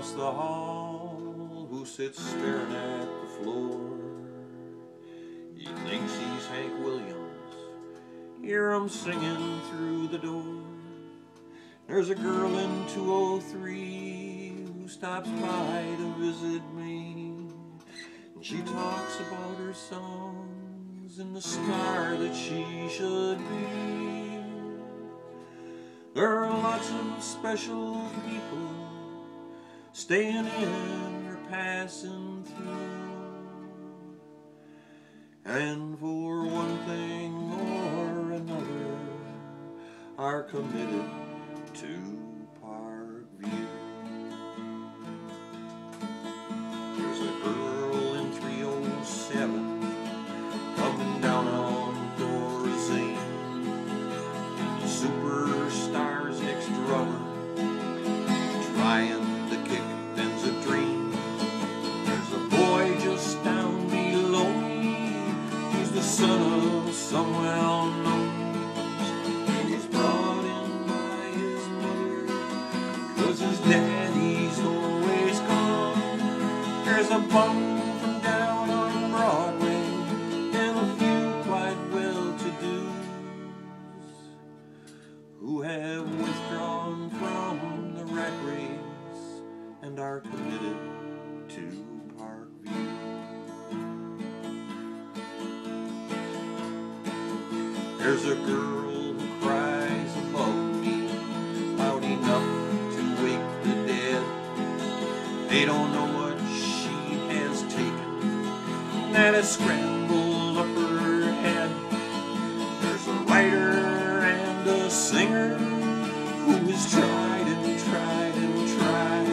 across the hall who sits staring at the floor. He thinks he's Hank Williams. Hear him singing through the door. There's a girl in 203 who stops by to visit me. And she talks about her songs and the star that she should be. There are lots of special people staying in or passing through. And for one thing or another are committed to Parkview. There's a who's the son of some well-knowns. And he's brought in by his his daddy's always gone. There's a bum There's a girl who cries above me, loud enough to wake the dead. They don't know what she has taken that has scrambled up her head. There's a writer and a singer who has tried and tried and tried.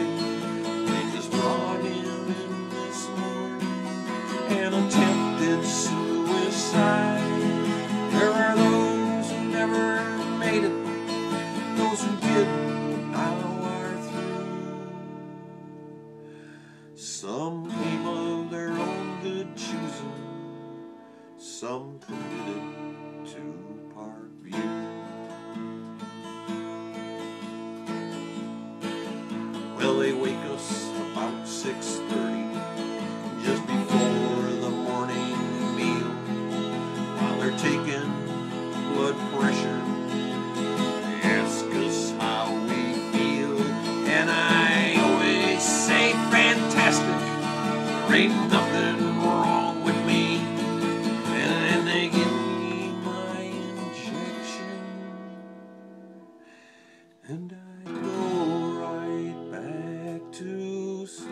They just brought him in this morning and attempted suicide. It, those who did now are through. Some came of their own good choosing, some committed to Parkview. Well, they wake us about 6.30, ain't nothing wrong with me. And they give me my injection. And I go right back to sleep.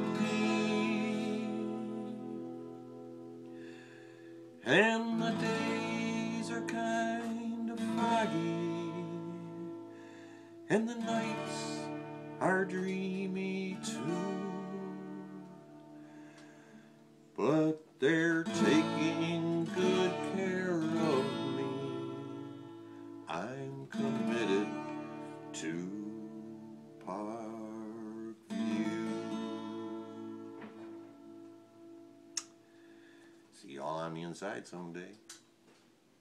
And the days are kind of foggy. And the nights are dreamy too. But they're taking good care of me. I'm committed to Parkview. See y'all on the inside someday.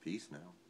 Peace now.